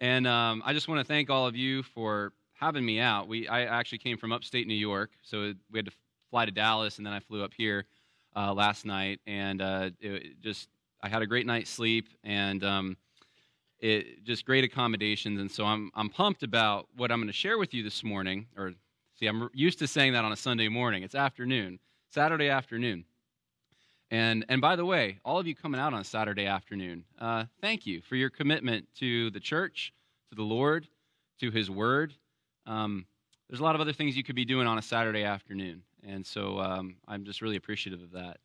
And um, I just want to thank all of you for having me out. We, I actually came from upstate New York, so we had to fly to Dallas, and then I flew up here uh, last night, and uh, it just I had a great night's sleep, and um, it just great accommodations, and so I'm I'm pumped about what I'm going to share with you this morning. Or see, I'm used to saying that on a Sunday morning. It's afternoon, Saturday afternoon. And, and by the way, all of you coming out on Saturday afternoon, uh, thank you for your commitment to the church, to the Lord, to His Word. Um, there's a lot of other things you could be doing on a Saturday afternoon. And so um, I'm just really appreciative of that.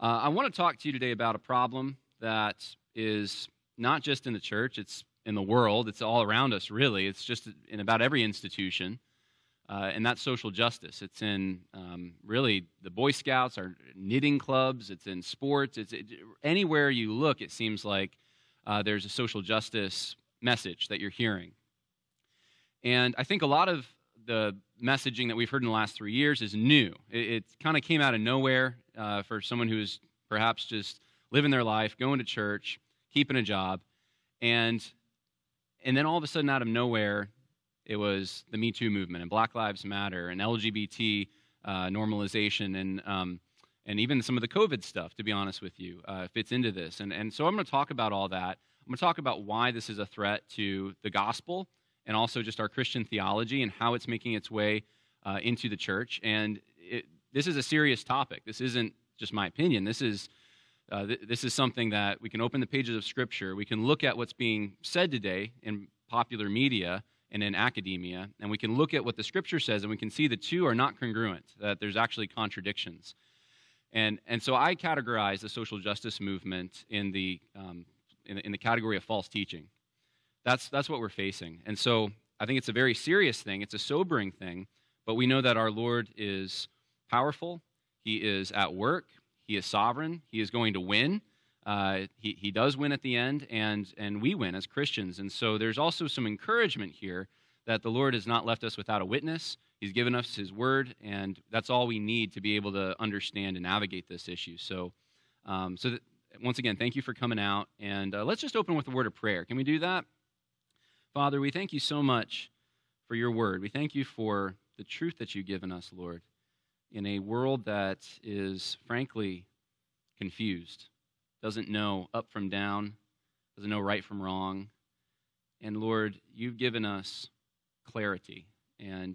Uh, I want to talk to you today about a problem that is not just in the church, it's in the world, it's all around us, really. It's just in about every institution uh, and that's social justice. It's in um, really the Boy Scouts, our knitting clubs, it's in sports, it's it, anywhere you look, it seems like uh, there's a social justice message that you're hearing. And I think a lot of the messaging that we've heard in the last three years is new. It, it kind of came out of nowhere uh, for someone who's perhaps just living their life, going to church, keeping a job, and and then all of a sudden, out of nowhere, it was the Me Too movement and Black Lives Matter and LGBT uh, normalization and um, and even some of the COVID stuff. To be honest with you, uh, fits into this. And and so I'm going to talk about all that. I'm going to talk about why this is a threat to the gospel and also just our Christian theology and how it's making its way uh, into the church. And it, this is a serious topic. This isn't just my opinion. This is uh, th- this is something that we can open the pages of Scripture. We can look at what's being said today in popular media and in academia, and we can look at what the scripture says, and we can see the two are not congruent, that there's actually contradictions. And, and so I categorize the social justice movement in the, um, in, in the category of false teaching. That's, that's what we're facing. And so I think it's a very serious thing, it's a sobering thing, but we know that our Lord is powerful, He is at work, He is sovereign, He is going to win. Uh, he, he does win at the end, and, and we win as Christians. And so there's also some encouragement here that the Lord has not left us without a witness. He's given us His word, and that's all we need to be able to understand and navigate this issue. So, um, so that, once again, thank you for coming out. And uh, let's just open with a word of prayer. Can we do that? Father, we thank you so much for your word. We thank you for the truth that you've given us, Lord, in a world that is, frankly, confused doesn't know up from down, doesn't know right from wrong. And Lord, you've given us clarity and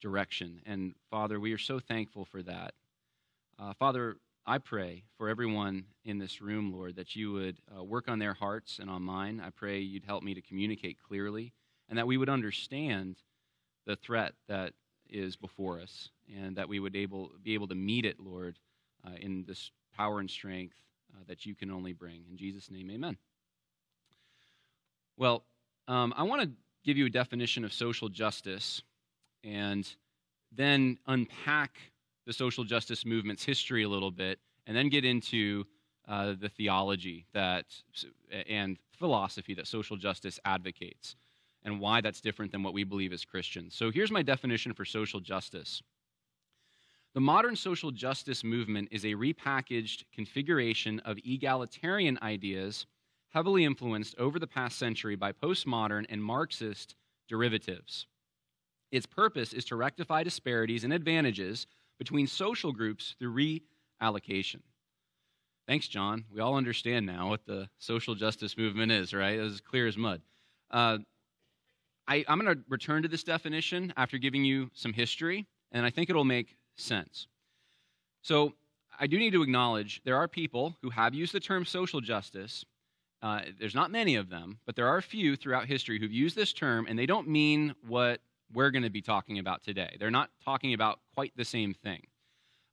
direction. And Father, we are so thankful for that. Uh, Father, I pray for everyone in this room, Lord, that you would uh, work on their hearts and on mine. I pray you'd help me to communicate clearly and that we would understand the threat that is before us and that we would able, be able to meet it, Lord, uh, in this power and strength uh, that you can only bring. In Jesus' name, amen. Well, um, I want to give you a definition of social justice and then unpack the social justice movement's history a little bit and then get into uh, the theology that and philosophy that social justice advocates and why that's different than what we believe as Christians. So here's my definition for social justice. The modern social justice movement is a repackaged configuration of egalitarian ideas heavily influenced over the past century by postmodern and Marxist derivatives. Its purpose is to rectify disparities and advantages between social groups through reallocation. Thanks, Jon. We all understand now what the social justice movement is, right? It's clear as mud. Uh, I, I'm going to return to this definition after giving you some history, and I think it'll make sense. So I do need to acknowledge there are people who have used the term social justice. Uh, there's not many of them, but there are a few throughout history who've used this term, and they don't mean what we're going to be talking about today. They're not talking about quite the same thing.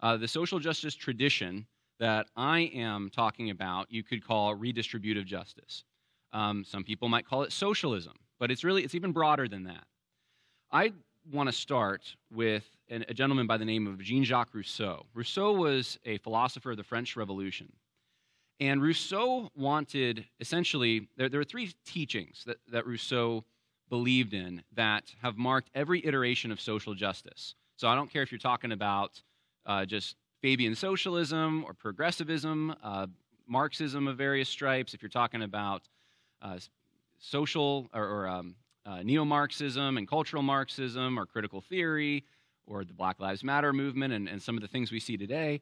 Uh, the social justice tradition that I am talking about, you could call redistributive justice. Um, some people might call it socialism, but it's really it's even broader than that. I want to start with a gentleman by the name of Jean Jacques Rousseau. Rousseau was a philosopher of the French Revolution. And Rousseau wanted essentially, there, there are three teachings that, that Rousseau believed in that have marked every iteration of social justice. So I don't care if you're talking about uh, just Fabian socialism or progressivism, uh, Marxism of various stripes, if you're talking about uh, social or, or um, uh, neo Marxism and cultural Marxism or critical theory or the Black Lives Matter movement and, and some of the things we see today,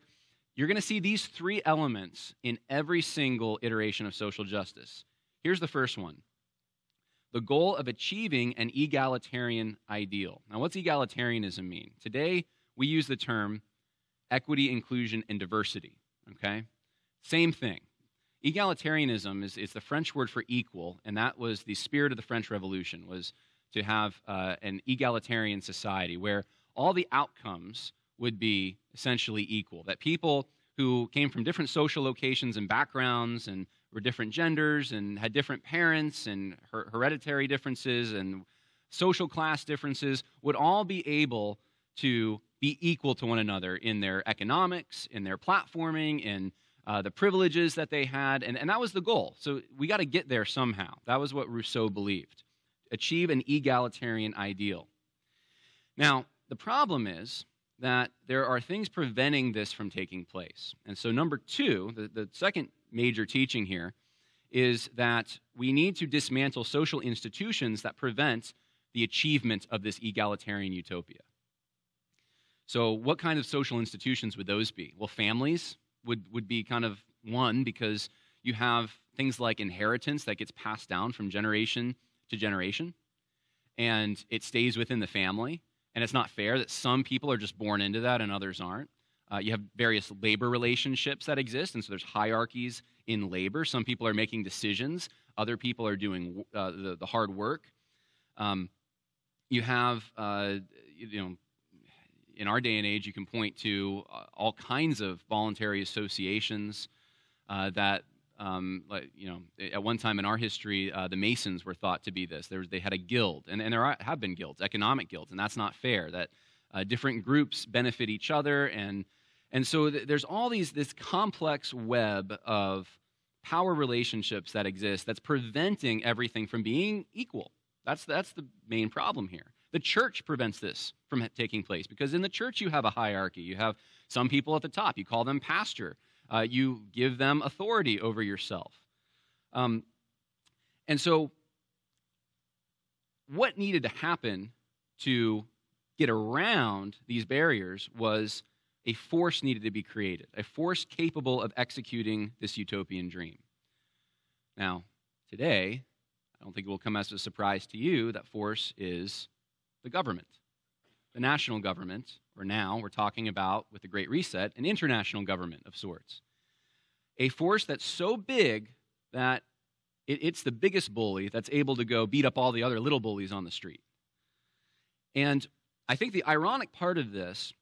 you're going to see these three elements in every single iteration of social justice. Here's the first one the goal of achieving an egalitarian ideal. Now, what's egalitarianism mean? Today, we use the term equity, inclusion, and diversity. Okay? Same thing. Egalitarianism is, is the French word for equal, and that was the spirit of the French Revolution, was to have uh, an egalitarian society where all the outcomes would be essentially equal. That people who came from different social locations and backgrounds and were different genders and had different parents and her- hereditary differences and social class differences would all be able to be equal to one another in their economics, in their platforming, in uh, the privileges that they had. And, and that was the goal. So we got to get there somehow. That was what Rousseau believed achieve an egalitarian ideal. Now, the problem is that there are things preventing this from taking place. And so, number two, the, the second major teaching here, is that we need to dismantle social institutions that prevent the achievement of this egalitarian utopia. So, what kind of social institutions would those be? Well, families would, would be kind of one because you have things like inheritance that gets passed down from generation to generation, and it stays within the family. And it's not fair that some people are just born into that and others aren't. Uh, you have various labor relationships that exist, and so there's hierarchies in labor. Some people are making decisions, other people are doing uh, the, the, hard work. Um, you have, uh, you know, in our day and age, you can point to uh, all kinds of voluntary associations uh, that, um, like, you know, at one time in our history, uh, the Masons were thought to be this. There, they had a guild, and, and there are, have been guilds, economic guilds, and that's not fair. That uh, different groups benefit each other, and and so th- there's all these this complex web of power relationships that exist that's preventing everything from being equal. That's that's the main problem here. The church prevents this from taking place because in the church you have a hierarchy. You have some people at the top. You call them pastor. Uh, you give them authority over yourself. Um, and so, what needed to happen to get around these barriers was a force needed to be created, a force capable of executing this utopian dream. Now, today, I don't think it will come as a surprise to you that force is the government. The national government, or now we're talking about, with the Great Reset, an international government of sorts. A force that's so big that it, it's the biggest bully that's able to go beat up all the other little bullies on the street. And I think the ironic part of this,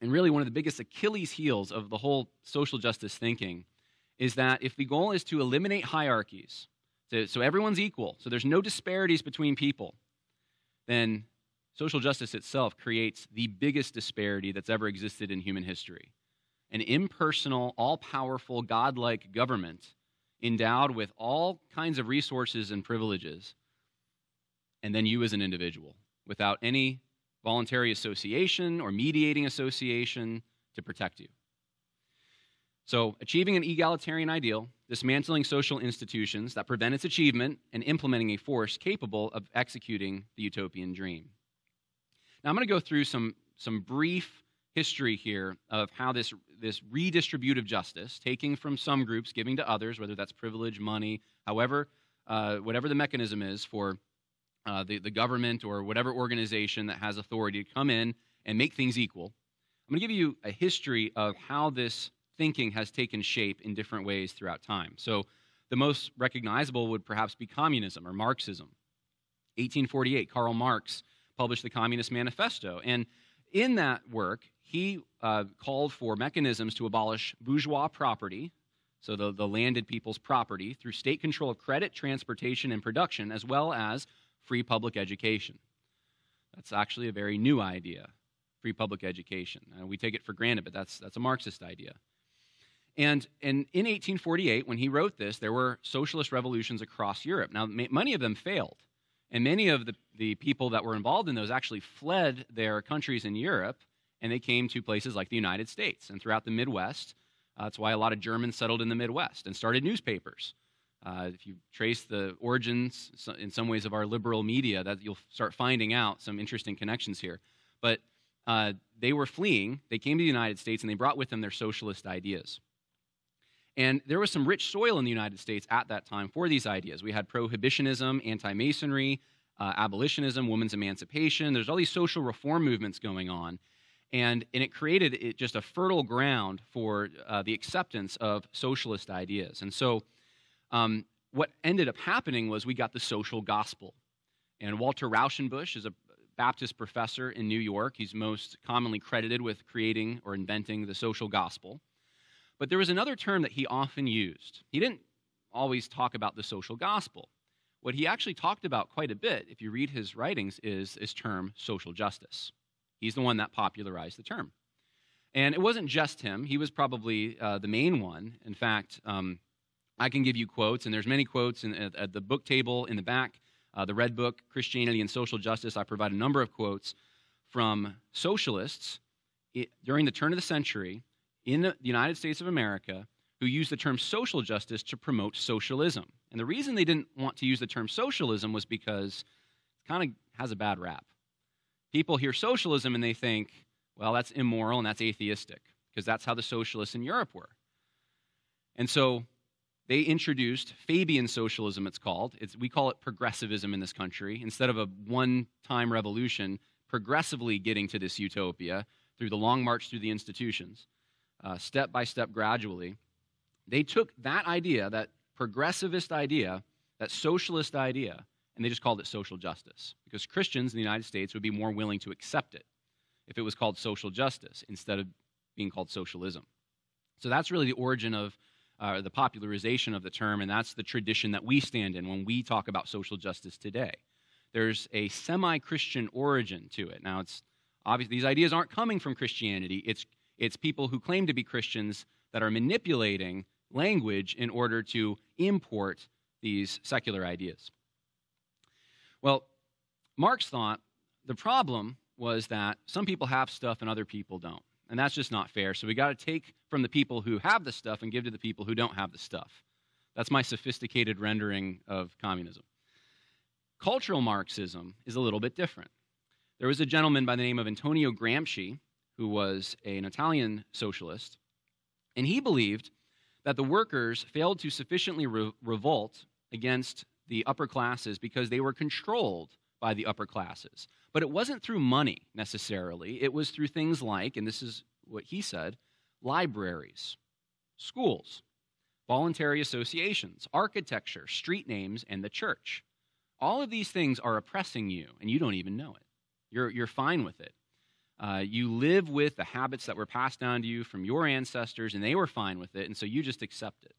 and really one of the biggest Achilles heels of the whole social justice thinking, is that if the goal is to eliminate hierarchies, so, so everyone's equal, so there's no disparities between people, then social justice itself creates the biggest disparity that's ever existed in human history an impersonal, all powerful, godlike government endowed with all kinds of resources and privileges, and then you as an individual without any voluntary association or mediating association to protect you. So, achieving an egalitarian ideal, dismantling social institutions that prevent its achievement, and implementing a force capable of executing the utopian dream. Now, I'm going to go through some, some brief history here of how this, this redistributive justice, taking from some groups, giving to others, whether that's privilege, money, however, uh, whatever the mechanism is for uh, the, the government or whatever organization that has authority to come in and make things equal. I'm going to give you a history of how this thinking has taken shape in different ways throughout time. So, the most recognizable would perhaps be communism or Marxism. 1848, Karl Marx published the Communist Manifesto. And in that work, he uh, called for mechanisms to abolish bourgeois property, so the, the landed people's property, through state control of credit, transportation, and production, as well as free public education. That's actually a very new idea, free public education. Uh, we take it for granted, but that's, that's a Marxist idea. And, and in 1848, when he wrote this, there were socialist revolutions across Europe. Now, many of them failed. And many of the, the people that were involved in those actually fled their countries in Europe and they came to places like the United States and throughout the Midwest. Uh, that's why a lot of Germans settled in the Midwest and started newspapers. Uh, if you trace the origins in some ways of our liberal media, that you'll start finding out some interesting connections here. But uh, they were fleeing. They came to the United States and they brought with them their socialist ideas. And there was some rich soil in the United States at that time for these ideas. We had prohibitionism, anti Masonry, uh, abolitionism, women's emancipation. There's all these social reform movements going on. And, and it created it just a fertile ground for uh, the acceptance of socialist ideas. And so, um, what ended up happening was we got the social gospel. And Walter Rauschenbusch is a Baptist professor in New York. He's most commonly credited with creating or inventing the social gospel. But there was another term that he often used. He didn't always talk about the social gospel. What he actually talked about quite a bit, if you read his writings, is this term social justice. He's the one that popularized the term. And it wasn't just him, he was probably uh, the main one. In fact, um, I can give you quotes, and there's many quotes in, at, at the book table in the back. Uh, the Red Book, Christianity and Social Justice, I provide a number of quotes from socialists it, during the turn of the century in the United States of America who used the term social justice to promote socialism. And the reason they didn't want to use the term socialism was because it kind of has a bad rap. People hear socialism and they think, well, that's immoral and that's atheistic, because that's how the socialists in Europe were. And so they introduced Fabian socialism, it's called. It's, we call it progressivism in this country. Instead of a one time revolution, progressively getting to this utopia through the long march through the institutions, uh, step by step, gradually, they took that idea, that progressivist idea, that socialist idea, and they just called it social justice because Christians in the United States would be more willing to accept it if it was called social justice instead of being called socialism. So that's really the origin of uh, the popularization of the term, and that's the tradition that we stand in when we talk about social justice today. There's a semi Christian origin to it. Now, it's obvious these ideas aren't coming from Christianity, it's, it's people who claim to be Christians that are manipulating language in order to import these secular ideas. Well, Marx thought the problem was that some people have stuff and other people don't. And that's just not fair. So we got to take from the people who have the stuff and give to the people who don't have the stuff. That's my sophisticated rendering of communism. Cultural Marxism is a little bit different. There was a gentleman by the name of Antonio Gramsci who was an Italian socialist, and he believed that the workers failed to sufficiently re- revolt against the upper classes because they were controlled by the upper classes. But it wasn't through money necessarily, it was through things like, and this is what he said libraries, schools, voluntary associations, architecture, street names, and the church. All of these things are oppressing you, and you don't even know it. You're, you're fine with it. Uh, you live with the habits that were passed down to you from your ancestors, and they were fine with it, and so you just accept it.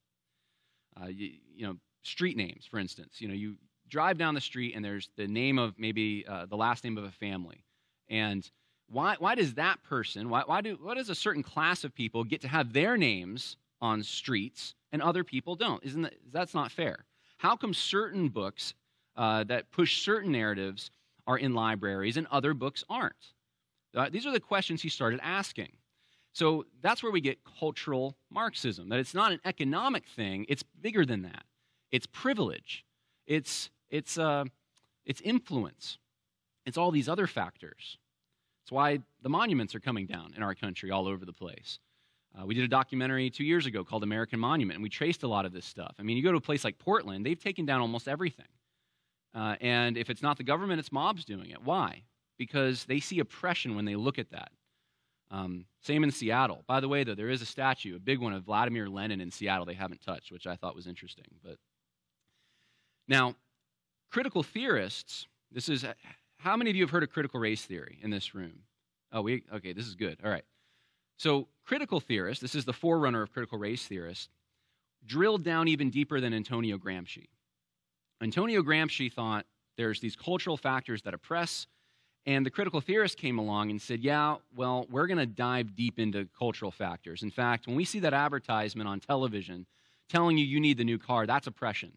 Uh, you, you know, street names, for instance. You know, you, drive down the street and there's the name of maybe uh, the last name of a family. And why, why does that person, why, why, do, why does a certain class of people get to have their names on streets and other people don't? Isn't that, that's not fair. How come certain books uh, that push certain narratives are in libraries and other books aren't? Uh, these are the questions he started asking. So that's where we get cultural Marxism, that it's not an economic thing, it's bigger than that. It's privilege, it's it's, uh, it's influence, it's all these other factors. It's why the monuments are coming down in our country all over the place. Uh, we did a documentary two years ago called American Monument, and we traced a lot of this stuff. I mean, you go to a place like Portland, they've taken down almost everything. Uh, and if it's not the government, it's mobs doing it. Why? Because they see oppression when they look at that. Um, same in Seattle. By the way, though, there is a statue, a big one of Vladimir Lenin in Seattle they haven't touched, which I thought was interesting. But now, critical theorists, this is how many of you have heard of critical race theory in this room? Oh, we okay, this is good. All right. So, critical theorists, this is the forerunner of critical race theorists, drilled down even deeper than Antonio Gramsci. Antonio Gramsci thought there's these cultural factors that oppress, and the critical theorist came along and said, Yeah, well, we're going to dive deep into cultural factors. In fact, when we see that advertisement on television telling you you need the new car, that's oppression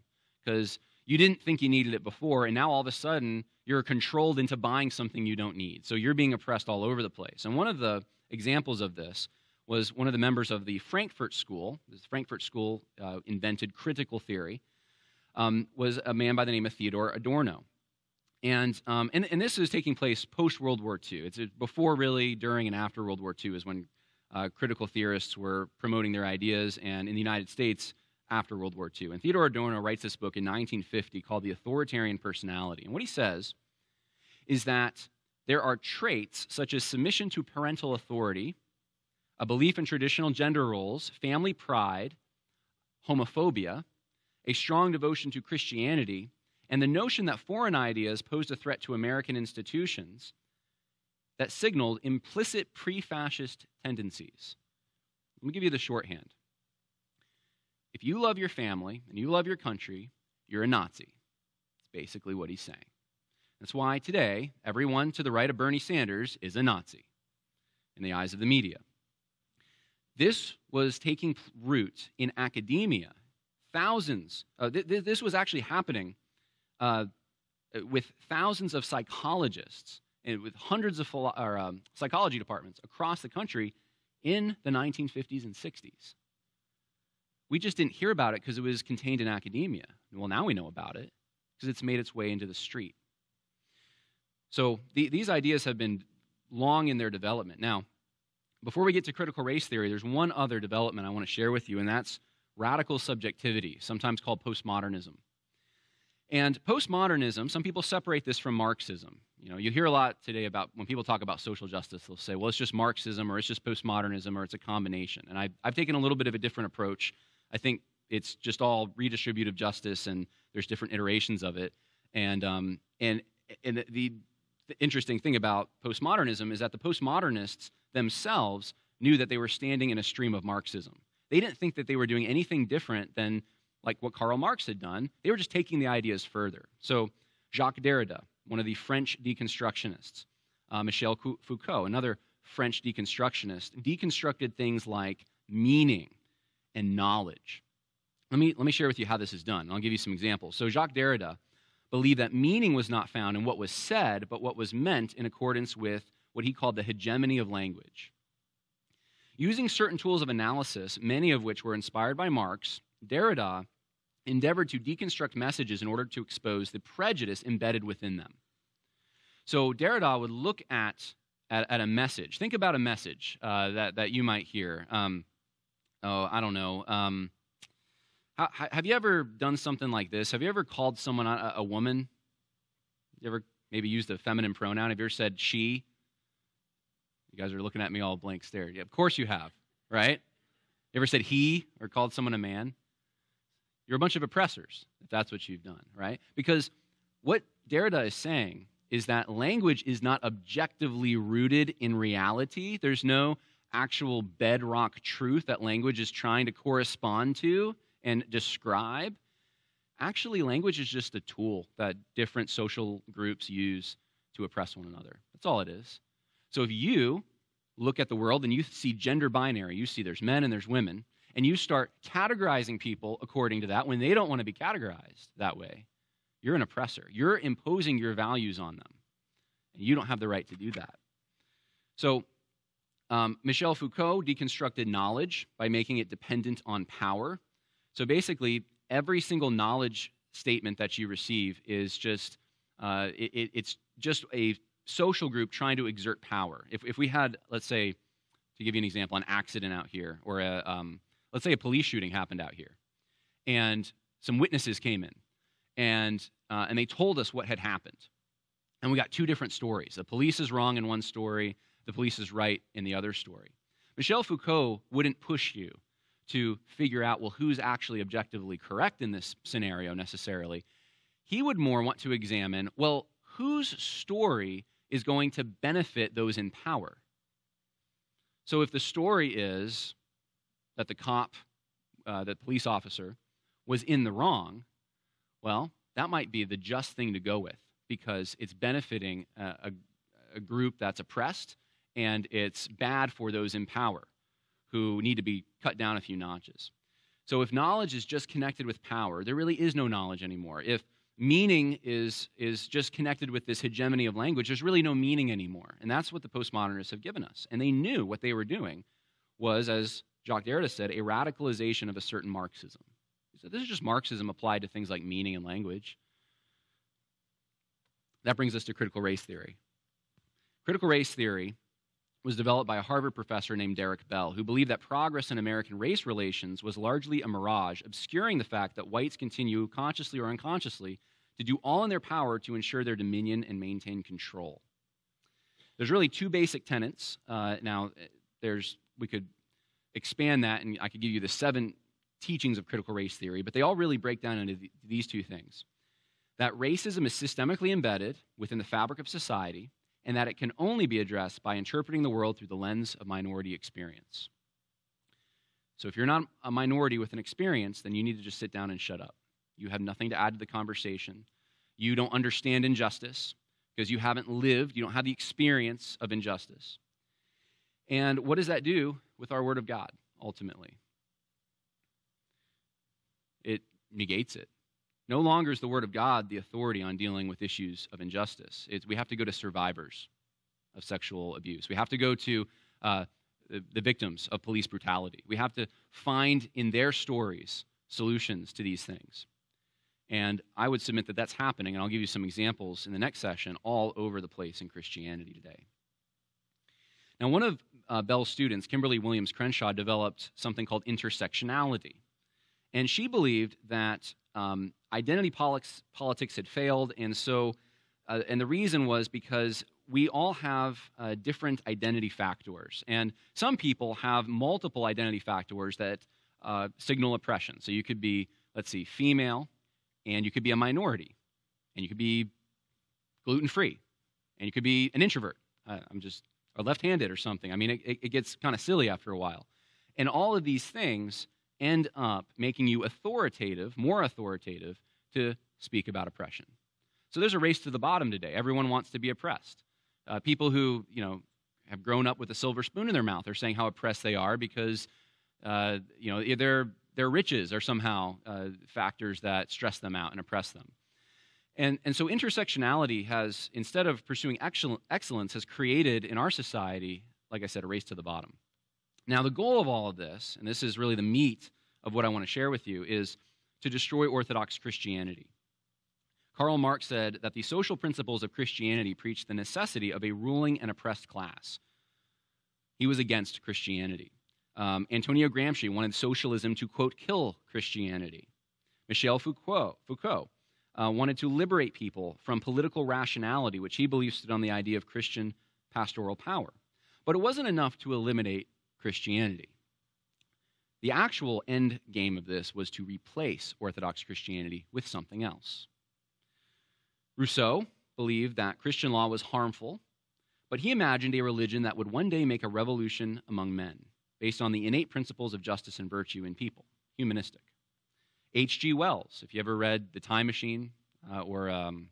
because you didn't think you needed it before, and now all of a sudden you're controlled into buying something you don't need. So you're being oppressed all over the place. And one of the examples of this was one of the members of the Frankfurt School. The Frankfurt School uh, invented critical theory. um, was a man by the name of Theodore Adorno. And, um, and, and this is taking place post World War II. It's before, really, during, and after World War II is when uh, critical theorists were promoting their ideas, and in the United States, after World War II. And Theodore Adorno writes this book in 1950 called The Authoritarian Personality. And what he says is that there are traits such as submission to parental authority, a belief in traditional gender roles, family pride, homophobia, a strong devotion to Christianity, and the notion that foreign ideas posed a threat to American institutions that signaled implicit pre fascist tendencies. Let me give you the shorthand. If you love your family and you love your country, you're a Nazi. It's basically what he's saying. That's why today, everyone to the right of Bernie Sanders is a Nazi in the eyes of the media. This was taking root in academia. Thousands, uh, th- th- this was actually happening uh, with thousands of psychologists and with hundreds of philo- or, um, psychology departments across the country in the 1950s and 60s. We just didn't hear about it because it was contained in academia. Well, now we know about it because it's made its way into the street. So the, these ideas have been long in their development. Now, before we get to critical race theory, there's one other development I want to share with you, and that's radical subjectivity, sometimes called postmodernism. And postmodernism, some people separate this from Marxism. You know, you hear a lot today about when people talk about social justice, they'll say, well, it's just Marxism or it's just postmodernism or it's a combination. And I, I've taken a little bit of a different approach. I think it's just all redistributive justice and there's different iterations of it. And, um, and, and the, the interesting thing about postmodernism is that the postmodernists themselves knew that they were standing in a stream of Marxism. They didn't think that they were doing anything different than like what Karl Marx had done. They were just taking the ideas further. So Jacques Derrida, one of the French deconstructionists, uh, Michel Foucault, another French deconstructionist, deconstructed things like meaning and knowledge. Let me, let me share with you how this is done. I'll give you some examples. So Jacques Derrida believed that meaning was not found in what was said, but what was meant in accordance with what he called the hegemony of language. Using certain tools of analysis, many of which were inspired by Marx, Derrida endeavored to deconstruct messages in order to expose the prejudice embedded within them. So Derrida would look at, at, at a message. Think about a message uh, that, that you might hear. Um, oh, I don't know. Um, how, have you ever done something like this? Have you ever called someone a, a woman? You ever maybe used a feminine pronoun? Have you ever said she? You guys are looking at me all blank stare. Yeah, of course you have, right? You ever said he or called someone a man? You're a bunch of oppressors if that's what you've done, right? Because what Derrida is saying is that language is not objectively rooted in reality. There's no actual bedrock truth that language is trying to correspond to and describe. Actually, language is just a tool that different social groups use to oppress one another. That's all it is. So if you look at the world and you see gender binary, you see there's men and there's women, and you start categorizing people according to that when they don't want to be categorized that way, you're an oppressor. You're imposing your values on them. And you don't have the right to do that. So, um, Michel Foucault deconstructed knowledge by making it dependent on power. So basically, every single knowledge statement that you receive is just uh, it, it's just a social group trying to exert power. If, if we had, let's say, to give you an example, an accident out here, or a, um, let's say a police shooting happened out here, and some witnesses came in, and, uh, and they told us what had happened. And we got two different stories. The police is wrong in one story, the police is right in the other story. Michel Foucault wouldn't push you to figure out, well, who's actually objectively correct in this scenario necessarily. He would more want to examine, well, whose story is going to benefit those in power? So if the story is that the cop, uh, that police officer, was in the wrong, well, that might be the just thing to go with because it's benefiting a, a, a group that's oppressed and it's bad for those in power who need to be cut down a few notches. So if knowledge is just connected with power, there really is no knowledge anymore. If meaning is, is just connected with this hegemony of language, there's really no meaning anymore. And that's what the postmodernists have given us. And they knew what they were doing was, as Jacques Derrida said, a radicalization of a certain Marxism. So this is just Marxism applied to things like meaning and language. That brings us to critical race theory. Critical race theory was developed by a Harvard professor named Derek Bell, who believed that progress in American race relations was largely a mirage, obscuring the fact that whites continue, consciously or unconsciously, to do all in their power to ensure their dominion and maintain control. There's really two basic tenets. Uh, now, there's we could expand that, and I could give you the seven teachings of critical race theory, but they all really break down into the, these two things: that racism is systemically embedded within the fabric of society, and that it can only be addressed by interpreting the world through the lens of minority experience. So, if you're not a minority with an experience, then you need to just sit down and shut up. You have nothing to add to the conversation. You don't understand injustice because you haven't lived, you don't have the experience of injustice. And what does that do with our Word of God, ultimately? It negates it. No longer is the Word of God the authority on dealing with issues of injustice. It's, we have to go to survivors of sexual abuse. We have to go to uh, the, the victims of police brutality. We have to find in their stories solutions to these things. And I would submit that that's happening, and I'll give you some examples in the next session all over the place in Christianity today. Now, one of uh, Bell's students, Kimberly Williams Crenshaw, developed something called intersectionality. And she believed that um, identity politics, politics had failed, and so, uh, and the reason was because we all have uh, different identity factors. And some people have multiple identity factors that uh, signal oppression. So you could be, let's see, female, and you could be a minority, and you could be gluten free, and you could be an introvert. Uh, I'm just or left-handed or something. I mean, it, it gets kind of silly after a while, and all of these things end up making you authoritative, more authoritative, to speak about oppression. So there's a race to the bottom today. Everyone wants to be oppressed. Uh, people who you know have grown up with a silver spoon in their mouth are saying how oppressed they are because uh, you know they're their riches are somehow uh, factors that stress them out and oppress them. And, and so intersectionality has, instead of pursuing excellence, has created in our society, like I said, a race to the bottom. Now, the goal of all of this, and this is really the meat of what I want to share with you, is to destroy Orthodox Christianity. Karl Marx said that the social principles of Christianity preach the necessity of a ruling and oppressed class. He was against Christianity. Um, Antonio Gramsci wanted socialism to, quote, kill Christianity. Michel Foucault, Foucault uh, wanted to liberate people from political rationality, which he believed stood on the idea of Christian pastoral power. But it wasn't enough to eliminate Christianity. The actual end game of this was to replace Orthodox Christianity with something else. Rousseau believed that Christian law was harmful, but he imagined a religion that would one day make a revolution among men based on the innate principles of justice and virtue in people, humanistic. H.G. Wells, if you ever read The Time Machine uh, or um,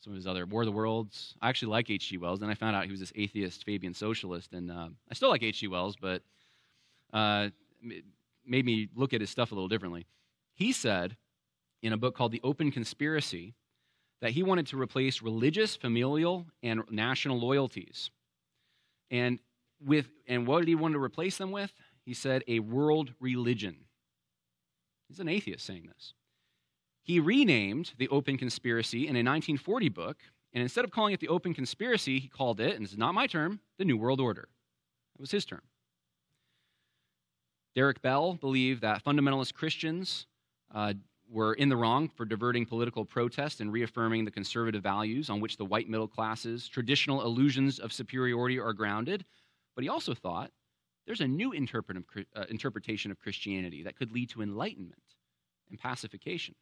some of his other War of the Worlds, I actually like H.G. Wells. Then I found out he was this atheist Fabian socialist, and uh, I still like H.G. Wells, but uh, made me look at his stuff a little differently. He said in a book called The Open Conspiracy that he wanted to replace religious, familial, and national loyalties. And with, and what did he want to replace them with? He said, a world religion. He's an atheist saying this. He renamed the Open Conspiracy in a 1940 book, and instead of calling it the Open Conspiracy, he called it, and this is not my term, the New World Order. That was his term. Derek Bell believed that fundamentalist Christians uh, were in the wrong for diverting political protest and reaffirming the conservative values on which the white middle classes' traditional illusions of superiority are grounded, but he also thought there's a new uh, interpretation of Christianity that could lead to enlightenment and pacification.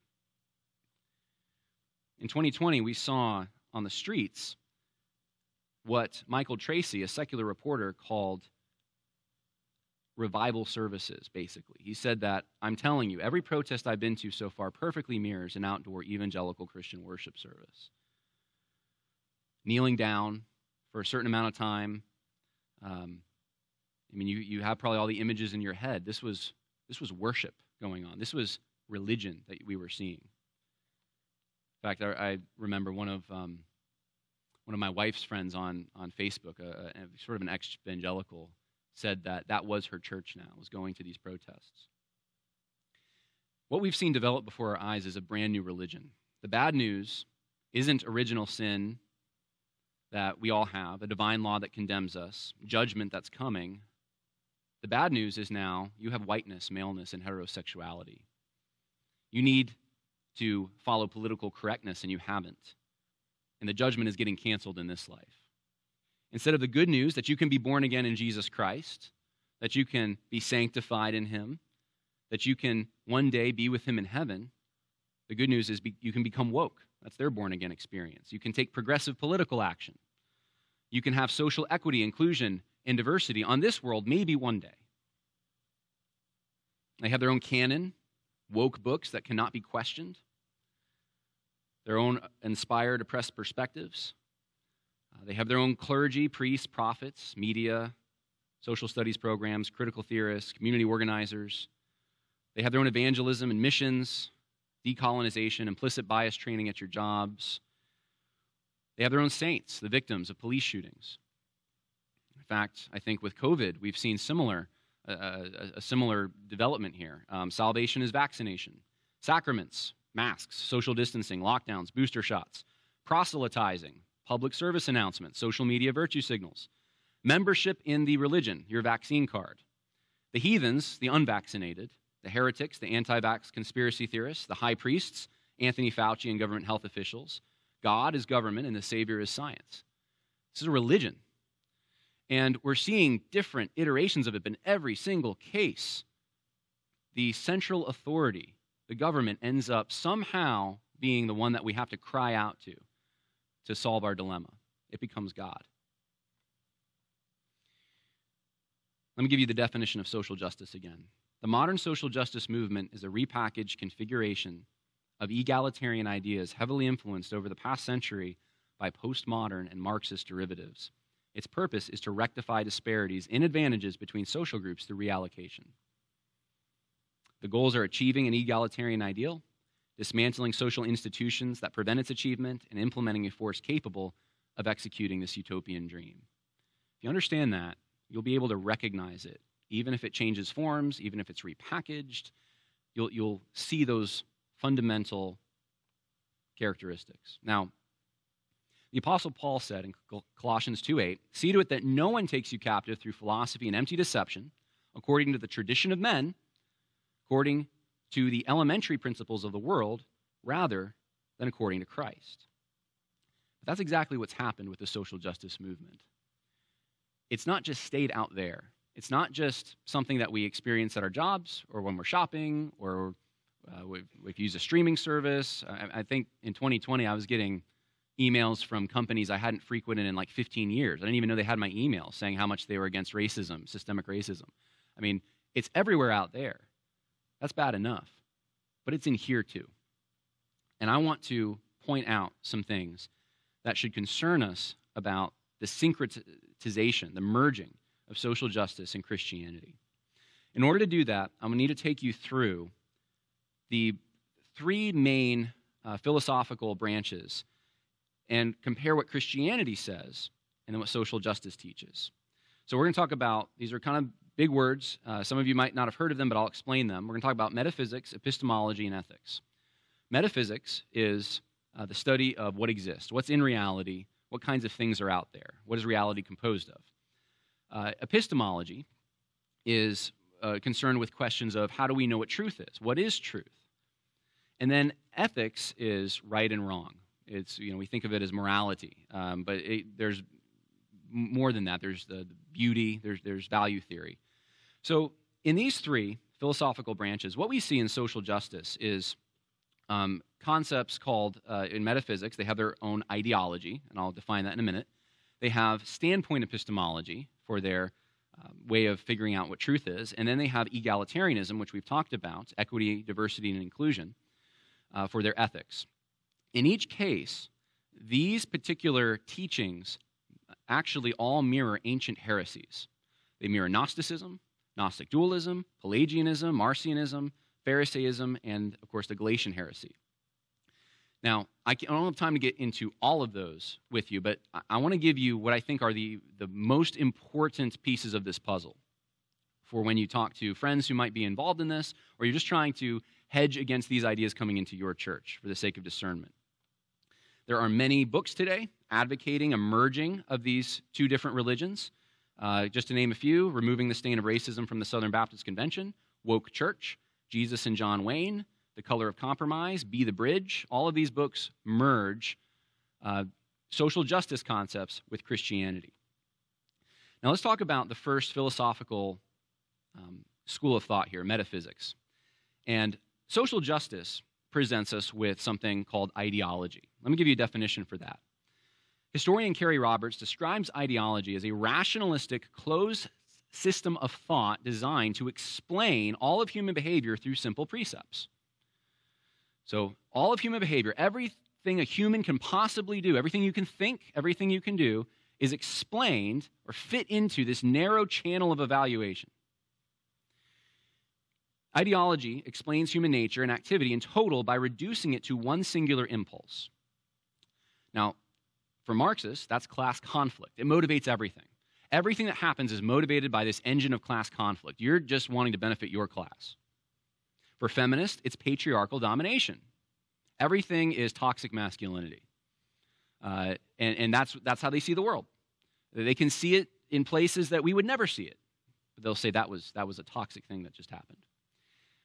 In 2020, we saw on the streets what Michael Tracey, a secular reporter, called revival services, basically. He said that, I'm telling you, every protest I've been to so far perfectly mirrors an outdoor evangelical Christian worship service. Kneeling down for a certain amount of time, um, I mean, you, you have probably all the images in your head. This was, this was worship going on, this was religion that we were seeing. In fact, I, I remember one of, um, one of my wife's friends on, on Facebook, a, a, sort of an ex evangelical, said that that was her church now, was going to these protests. What we've seen develop before our eyes is a brand new religion. The bad news isn't original sin that we all have, a divine law that condemns us, judgment that's coming. The bad news is now you have whiteness, maleness, and heterosexuality. You need to follow political correctness, and you haven't. And the judgment is getting canceled in this life. Instead of the good news that you can be born again in Jesus Christ, that you can be sanctified in Him, that you can one day be with Him in heaven, the good news is be, you can become woke. That's their born again experience. You can take progressive political action. You can have social equity, inclusion, and diversity on this world, maybe one day. They have their own canon, woke books that cannot be questioned, their own inspired, oppressed perspectives. Uh, they have their own clergy, priests, prophets, media, social studies programs, critical theorists, community organizers. They have their own evangelism and missions, decolonization, implicit bias training at your jobs. They have their own saints, the victims of police shootings. Fact, I think with COVID, we've seen similar, uh, a, a, similar development here. Um, salvation is vaccination, sacraments, masks, social distancing, lockdowns, booster shots, proselytizing, public service announcements, social media virtue signals, membership in the religion, your vaccine card, the heathens, the unvaccinated, the heretics, the anti vax conspiracy theorists, the high priests, Anthony Fauci, and government health officials. God is government, and the Savior is science. This is a religion. And we're seeing different iterations of it, but in every single case, the central authority, the government, ends up somehow being the one that we have to cry out to to solve our dilemma. It becomes God. Let me give you the definition of social justice again. The modern social justice movement is a repackaged configuration of egalitarian ideas heavily influenced over the past century by postmodern and Marxist derivatives. Its purpose is to rectify disparities in advantages between social groups through reallocation. The goals are achieving an egalitarian ideal, dismantling social institutions that prevent its achievement, and implementing a force capable of executing this utopian dream. If you understand that, you'll be able to recognize it even if it changes forms, even if it's repackaged, you'll, you'll see those fundamental characteristics. Now, the Apostle Paul said in Colossians 2:8, See to it that no one takes you captive through philosophy and empty deception, according to the tradition of men, according to the elementary principles of the world, rather than according to Christ. But that's exactly what's happened with the social justice movement. It's not just stayed out there. It's not just something that we experience at our jobs or when we're shopping or uh, we've, we've, used a streaming service. I, I, think in 2020, I was getting emails from companies I hadn't frequented in like 15 years. I didn't even know they had my email saying how much they were against racism, systemic racism. I mean, it's everywhere out there. That's bad enough. But it's in here too. And I want to point out some things that should concern us about the syncretization, the merging of social justice and Christianity. In order to do that, I'm going to need to take you through the three main uh, philosophical branches and compare what Christianity says and then what social justice teaches. So, we're going to talk about these are kind of big words. Uh, some of you might not have heard of them, but I'll explain them. We're going to talk about metaphysics, epistemology, and ethics. Metaphysics is uh, the study of what exists, what's in reality, what kinds of things are out there, what is reality composed of. Uh, epistemology is uh, concerned with questions of how do we know what truth is? What is truth? And then ethics is right and wrong. It's, you know, we think of it as morality, um, but it, there's more than that. There's the, the beauty, there's, there's value theory. So, in these three philosophical branches, what we see in social justice is um, concepts called, uh, in metaphysics, they have their own ideology, and I'll define that in a minute. They have standpoint epistemology, for their um, way of figuring out what truth is. And then they have egalitarianism, which we've talked about, equity, diversity, and inclusion, uh, for their ethics. In each case, these particular teachings actually all mirror ancient heresies. They mirror Gnosticism, Gnostic dualism, Pelagianism, Marcionism, Pharisaism, and of course the Galatian heresy. Now, I, don't have time to get into all of those with you, but I, want to give you what I think are the, the most important pieces of this puzzle for when you talk to friends who might be involved in this, or you're just trying to hedge against these ideas coming into your church for the sake of discernment. There are many books today advocating a merging of these two different religions. Uh, just to name a few Removing the Stain of Racism from the Southern Baptist Convention, Woke Church, Jesus and John Wayne, The Color of Compromise, Be the Bridge. All of these books merge uh, social justice concepts with Christianity. Now, let's talk about the first philosophical um, school of thought here metaphysics. And social justice presents us with something called ideology. Let me give you a definition for that. Historian Carey Roberts describes ideology as a rationalistic, closed system of thought designed to explain all of human behavior through simple precepts. So, all of human behavior, everything a human can possibly do, everything you can think, everything you can do, is explained or fit into this narrow channel of evaluation. Ideology explains human nature and activity in total by reducing it to one singular impulse. Now, for Marxists, that's class conflict. It motivates everything. Everything that happens is motivated by this engine of class conflict. You're just wanting to benefit your class. For feminists, it's patriarchal domination. Everything is toxic masculinity. Uh, and and that's, that's how they see the world. They can see it in places that we would never see it. But they'll say that was, that was a toxic thing that just happened.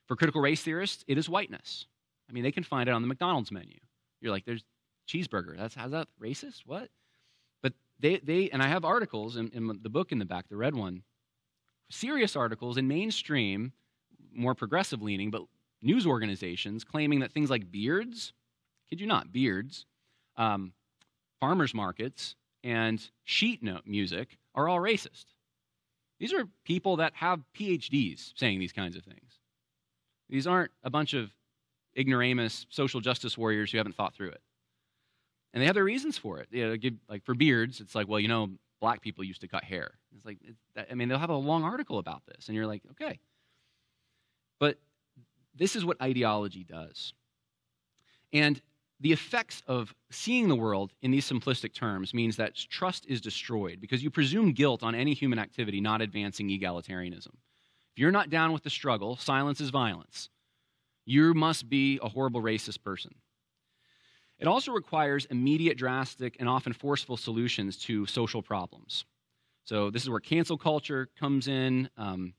For critical race theorists, it is whiteness. I mean, they can find it on the McDonald's menu. You're like, there's cheeseburger. That's how's that racist? What? But they, they and I have articles in, in the book in the back, the red one, serious articles in mainstream, more progressive leaning, but news organizations claiming that things like beards, kid you not, beards, um, farmers markets, and sheet note music are all racist. These are people that have PhDs saying these kinds of things. These aren't a bunch of ignoramus social justice warriors who haven't thought through it. And they have their reasons for it. You know, like for beards, it's like, well, you know, black people used to cut hair. It's like, it, I mean, they'll have a long article about this, and you're like, okay. But this is what ideology does. And the effects of seeing the world in these simplistic terms means that trust is destroyed because you presume guilt on any human activity not advancing egalitarianism. If you're not down with the struggle, silence is violence. You must be a horrible racist person. It also requires immediate, drastic, and often forceful solutions to social problems. So, this is where cancel culture comes in, um,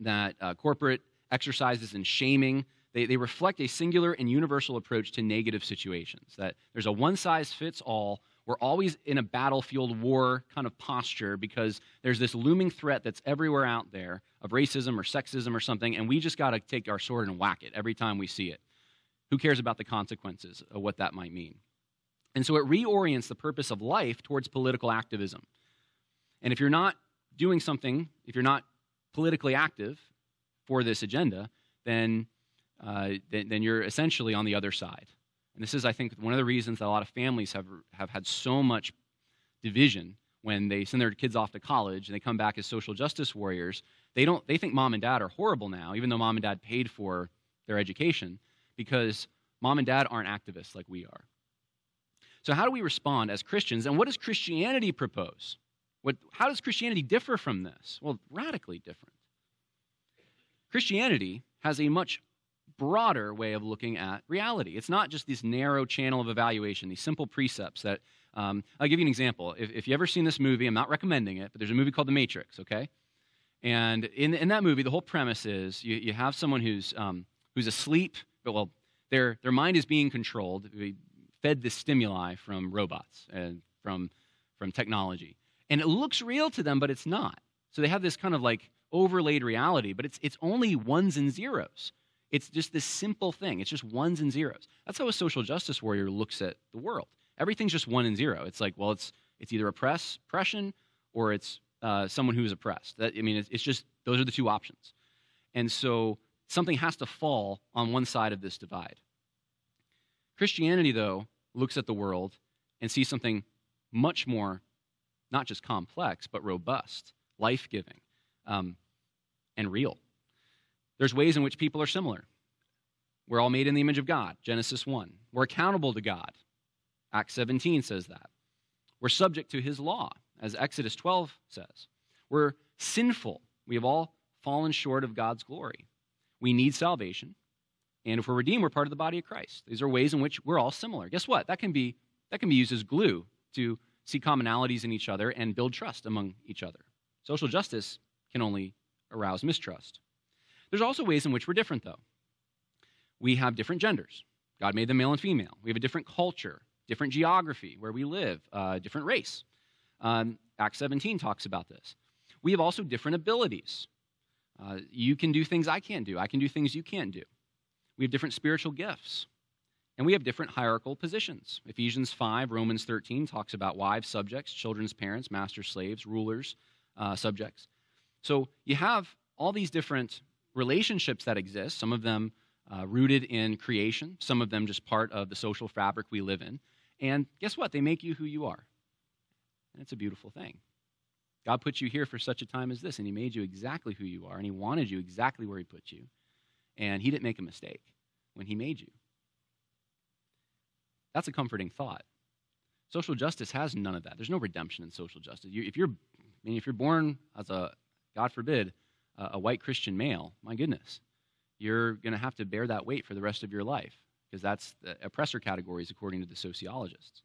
that uh, corporate exercises in shaming. They, they reflect a singular and universal approach to negative situations, that there's a one size fits all we're always in a battlefield war kind of posture because there's this looming threat that's everywhere out there of racism or sexism or something, and we just got to take our sword and whack it every time we see it. Who cares about the consequences of what that might mean? And so it reorients the purpose of life towards political activism. And if you're not doing something, if you're not politically active for this agenda, then, uh, then, then you're essentially on the other side. And this is, I think, one of the reasons that a lot of families have, have had so much division when they send their kids off to college and they come back as social justice warriors. They, don't, they think mom and dad are horrible now, even though mom and dad paid for their education, because mom and dad aren't activists like we are. So, how do we respond as Christians? And what does Christianity propose? What, how does Christianity differ from this? Well, radically different. Christianity has a much broader way of looking at reality. It's not just this narrow channel of evaluation, these simple precepts that. Um, I'll give you an example. If, if you've ever seen this movie, I'm not recommending it, but there's a movie called The Matrix, okay? And in, in that movie, the whole premise is you, you have someone who's, um, who's asleep, but well, their, their mind is being controlled, fed this stimuli from robots and from, from technology. And it looks real to them, but it's not. So they have this kind of like overlaid reality, but it's, it's only ones and zeros. It's just this simple thing. It's just ones and zeros. That's how a social justice warrior looks at the world. Everything's just one and zero. It's like, well, it's it's either oppress, oppression or it's uh, someone who is oppressed. That, I mean, it's, it's just those are the two options. And so something has to fall on one side of this divide. Christianity, though, looks at the world and sees something much more, not just complex, but robust, life giving, um, and real. There's ways in which people are similar. We're all made in the image of God, Genesis 1. We're accountable to God, Acts 17 says that. We're subject to his law, as Exodus 12 says. We're sinful. We have all fallen short of God's glory. We need salvation. And if we're redeemed, we're part of the body of Christ. These are ways in which we're all similar. Guess what? That can be, that can be used as glue to see commonalities in each other and build trust among each other. Social justice can only arouse mistrust. There's also ways in which we're different, though. We have different genders. God made them male and female. We have a different culture, different geography where we live, uh, different race. Um, Acts 17 talks about this. We have also different abilities. Uh, you can do things I can't do. I can do things you can't do. We have different spiritual gifts. And we have different hierarchical positions. Ephesians 5, Romans 13 talks about wives, subjects, children's parents, masters, slaves, rulers, uh, subjects. So you have all these different relationships that exist, some of them uh, rooted in creation, some of them just part of the social fabric we live in. And guess what? They make you who you are. And it's a beautiful thing. God put you here for such a time as this, and He made you exactly who you are, and He wanted you exactly where He put you. And He didn't make a mistake when He made you. That's a comforting thought. Social justice has none of that. There's no redemption in social justice. You, if you're, I mean, if you're born as a, God forbid, a, white Christian male, my goodness, you're going to have to bear that weight for the rest of your life because that's the oppressor categories according to the sociologists.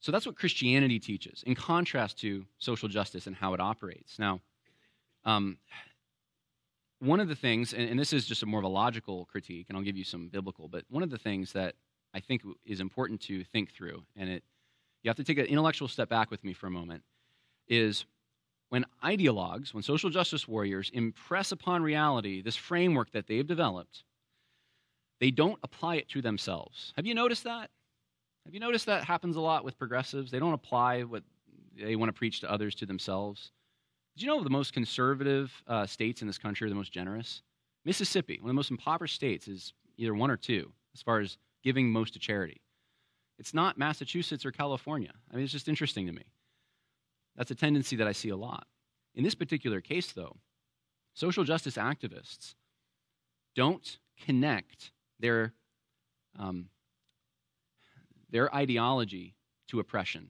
So that's what Christianity teaches, in contrast to social justice and how it operates. Now, um, one of the things, and, and, this is just a more of a logical critique, and I'll give you some biblical, but one of the things that I think is important to think through, and it, you have to take an intellectual step back with me for a moment, is when ideologues, when social justice warriors impress upon reality this framework that they've developed, they don't apply it to themselves. Have you noticed that? Have you noticed that happens a lot with progressives? They don't apply what they want to preach to others to themselves. Did you know the most conservative uh, states in this country are the most generous? Mississippi, one of the most impoverished states, is either one or two as far as giving most to charity. It's not Massachusetts or California. I mean, it's just interesting to me. That's a tendency that I see a lot. In this particular case, though, social justice activists don't connect their, um, their ideology to oppression.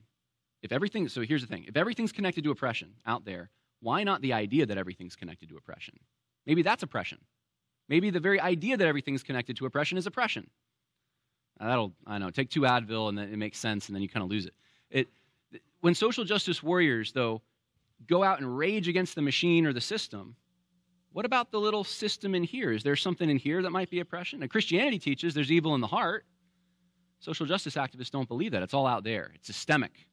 If everything, so here's the thing if everything's connected to oppression out there, why not the idea that everything's connected to oppression? Maybe that's oppression. Maybe the very idea that everything's connected to oppression is oppression. Now that'll, I don't know, take two Advil and then it makes sense and then you kind of lose it. it when social justice warriors, though, go out and rage against the machine or the system, what about the little system in here? Is there something in here that might be oppression? And Christianity teaches there's evil in the heart. Social justice activists don't believe that. It's all out there, it's systemic.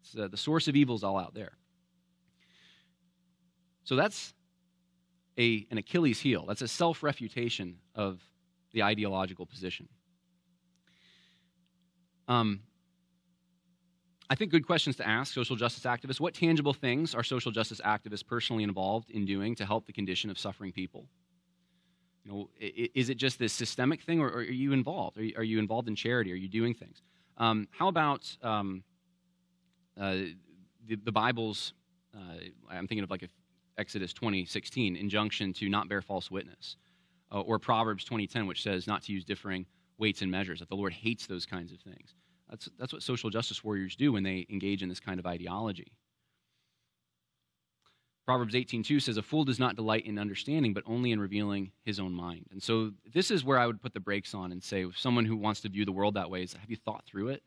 It's, uh, the source of evil is all out there. So that's a, an Achilles heel. That's a self refutation of the ideological position. Um, I think good questions to ask social justice activists. What tangible things are social justice activists personally involved in doing to help the condition of suffering people? You know, is it just this systemic thing, or are you involved? Are you, involved in charity? Are you doing things? Um, how about um, uh, the, the, Bible's? Uh, I'm thinking of like Exodus 20:16 injunction to not bear false witness, uh, or Proverbs 20:10, which says not to use differing weights and measures. That the Lord hates those kinds of things. That's, that's what social justice warriors do when they engage in this kind of ideology. Proverbs 18:2 says a fool does not delight in understanding but only in revealing his own mind. And so this is where I would put the brakes on and say someone who wants to view the world that way is have you thought through it?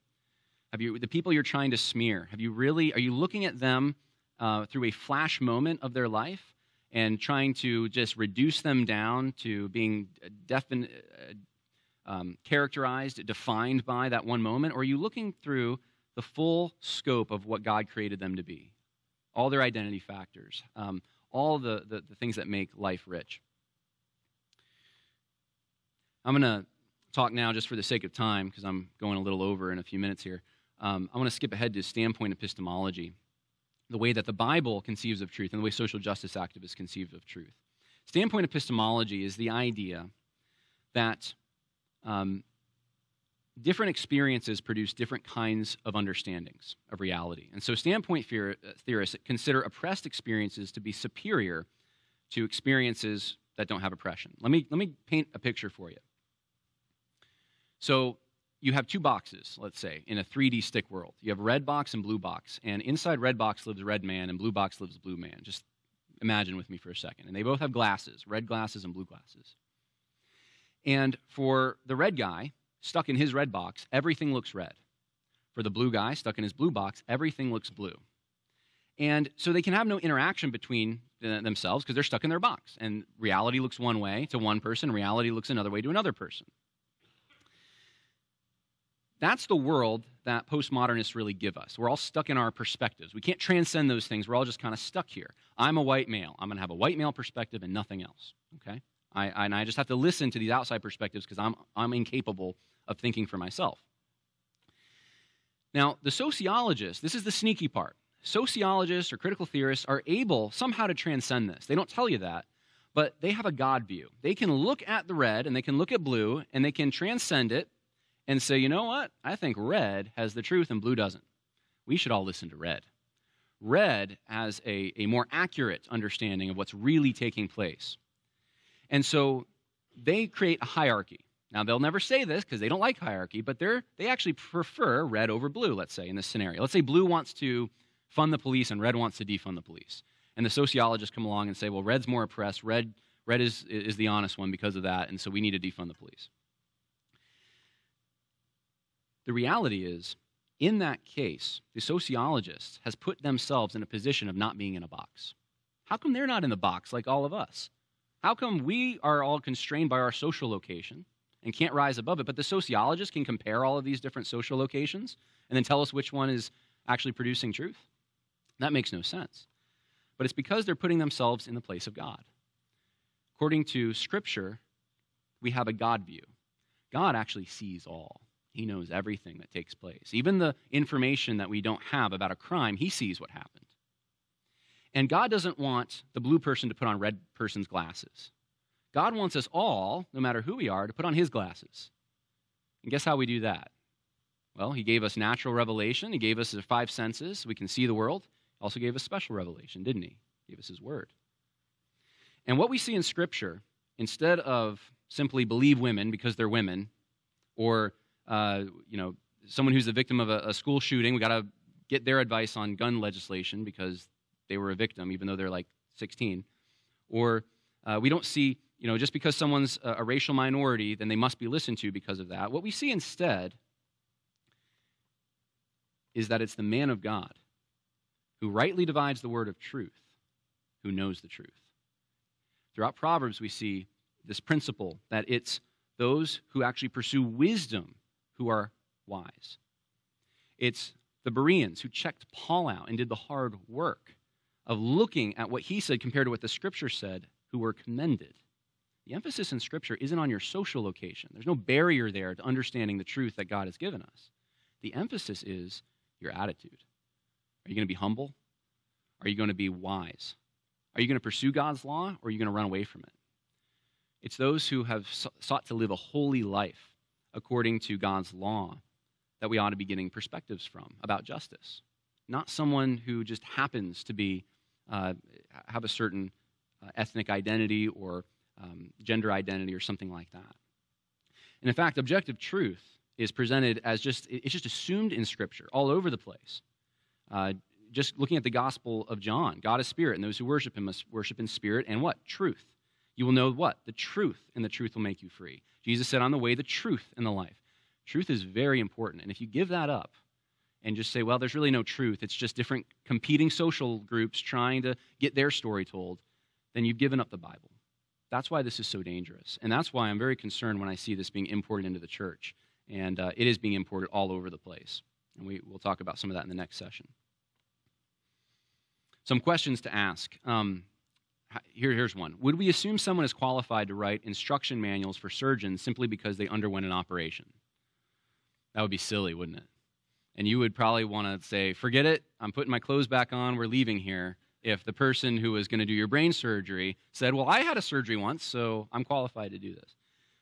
Have you the people you're trying to smear? Have you really are you looking at them uh, through a flash moment of their life and trying to just reduce them down to being defin- um, characterized, defined by that one moment? Or are you looking through the full scope of what God created them to be? All their identity factors, um, all the, the, the things that make life rich. I'm going to talk now, just for the sake of time, because I'm going a little over in a few minutes here. Um, I want to skip ahead to standpoint epistemology, the way that the Bible conceives of truth and the way social justice activists conceive of truth. Standpoint epistemology is the idea that um, different experiences produce different kinds of understandings of reality. And so, standpoint theorists consider oppressed experiences to be superior to experiences that don't have oppression. Let me, let me paint a picture for you. So, you have two boxes, let's say, in a 3D stick world. You have red box and blue box. And inside red box lives red man, and blue box lives blue man. Just imagine with me for a second. And they both have glasses red glasses and blue glasses. And for the red guy, stuck in his red box, everything looks red. For the blue guy, stuck in his blue box, everything looks blue. And so they can have no interaction between uh, themselves because they're stuck in their box. And reality looks one way to one person, reality looks another way to another person. That's the world that postmodernists really give us. We're all stuck in our perspectives. We can't transcend those things. We're all just kind of stuck here. I'm a white male. I'm going to have a white male perspective and nothing else. Okay? I, and I just have to listen to these outside perspectives because I'm, I'm incapable of thinking for myself. Now, the sociologists, this is the sneaky part. Sociologists or critical theorists are able somehow to transcend this. They don't tell you that, but they have a God view. They can look at the red and they can look at blue and they can transcend it and say, you know what? I think red has the truth and blue doesn't. We should all listen to red. Red has a, a more accurate understanding of what's really taking place. And so they create a hierarchy. Now, they'll never say this because they don't like hierarchy, but they're, they actually prefer red over blue, let's say, in this scenario. Let's say blue wants to fund the police and red wants to defund the police. And the sociologists come along and say, well, red's more oppressed, red, red is, is the honest one because of that, and so we need to defund the police. The reality is, in that case, the sociologist has put themselves in a position of not being in a box. How come they're not in the box like all of us? How come we are all constrained by our social location and can't rise above it, but the sociologist can compare all of these different social locations and then tell us which one is actually producing truth? That makes no sense. But it's because they're putting themselves in the place of God. According to Scripture, we have a God view. God actually sees all. He knows everything that takes place. Even the information that we don't have about a crime, He sees what happened. And God doesn't want the blue person to put on red person's glasses. God wants us all, no matter who we are, to put on his glasses. And guess how we do that? Well, he gave us natural revelation. He gave us the five senses. we can see the world. He also gave us special revelation, didn't he? He gave us his word. And what we see in Scripture, instead of simply believe women because they're women, or uh, you know, someone who's the victim of a, a school shooting, we got to get their advice on gun legislation because they were a victim, even though they're like 16. Or uh, we don't see, you know, just because someone's a, a racial minority, then they must be listened to because of that. What we see instead is that it's the man of God who rightly divides the word of truth, who knows the truth. Throughout Proverbs, we see this principle that it's those who actually pursue wisdom who are wise. It's the Bereans who checked Paul out and did the hard work of looking at what he said compared to what the scripture said, who were commended. The emphasis in scripture isn't on your social location. There's no barrier there to understanding the truth that God has given us. The emphasis is your attitude. Are you going to be humble? Are you going to be wise? Are you going to pursue God's law or are you going to run away from it? It's those who have sought to live a holy life according to God's law that we ought to be getting perspectives from about justice. Not someone who just happens to be uh, have a certain uh, ethnic identity or um, gender identity or something like that. And in fact, objective truth is presented as just, it's just assumed in Scripture all over the place. Uh, just looking at the Gospel of John, God is spirit, and those who worship him must worship in spirit and what? Truth. You will know what? The truth, and the truth will make you free. Jesus said, On the way, the truth, and the life. Truth is very important. And if you give that up, and just say, well, there's really no truth. It's just different competing social groups trying to get their story told, then you've given up the Bible. That's why this is so dangerous. And that's why I'm very concerned when I see this being imported into the church. And uh, it is being imported all over the place. And we, we'll talk about some of that in the next session. Some questions to ask. Um, here, here's one Would we assume someone is qualified to write instruction manuals for surgeons simply because they underwent an operation? That would be silly, wouldn't it? And you would probably want to say, forget it, I'm putting my clothes back on, we're leaving here. If the person who was going to do your brain surgery said, well, I had a surgery once, so I'm qualified to do this.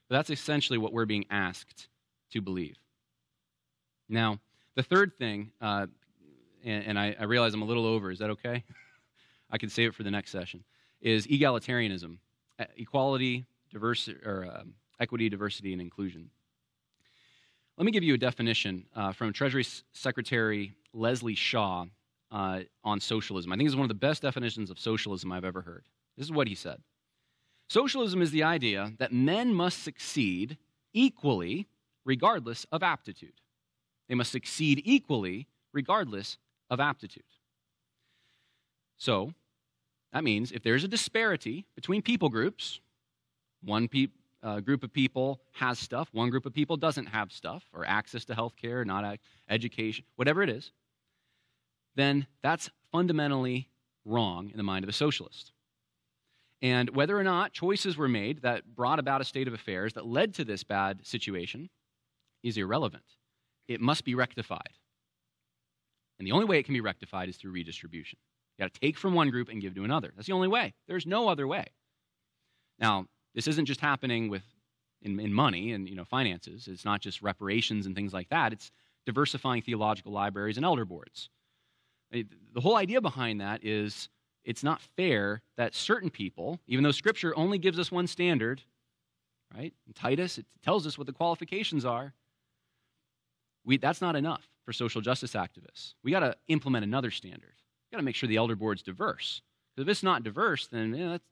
But that's essentially what we're being asked to believe. Now, the third thing, uh, and, and I, I, realize I'm a little over, is that okay? I can save it for the next session, is egalitarianism, equality, diversity, or um, equity, diversity, and inclusion. Let me give you a definition uh, from Treasury Secretary Leslie Shaw. uh, on socialism. I think it's one of the best definitions of socialism I've ever heard. This is what he said Socialism is the idea that men must succeed equally regardless of aptitude. They must succeed equally regardless of aptitude. So, that means if there's a disparity between people groups, one pe- uh, group of people has stuff, one group of people doesn't have stuff, or access to health care, not education, whatever it is, then that's fundamentally wrong in the mind of a socialist. And whether or not choices were made that brought about a state of affairs that led to this bad situation is irrelevant. It must be rectified. And the only way it can be rectified is through redistribution. You got to take from one group and give to another. That's the only way. There's no other way. Now, this isn't just happening with in, in money and you know finances. It's not just reparations and things like that. It's diversifying theological libraries and elder boards. The whole idea behind that is it's not fair that certain people, even though Scripture only gives us one standard, right? In Titus, it tells us what the qualifications are. We, that's not enough for social justice activists. We got to implement another standard. We got to make sure the elder board's diverse. Because if it's not diverse, then yeah, that's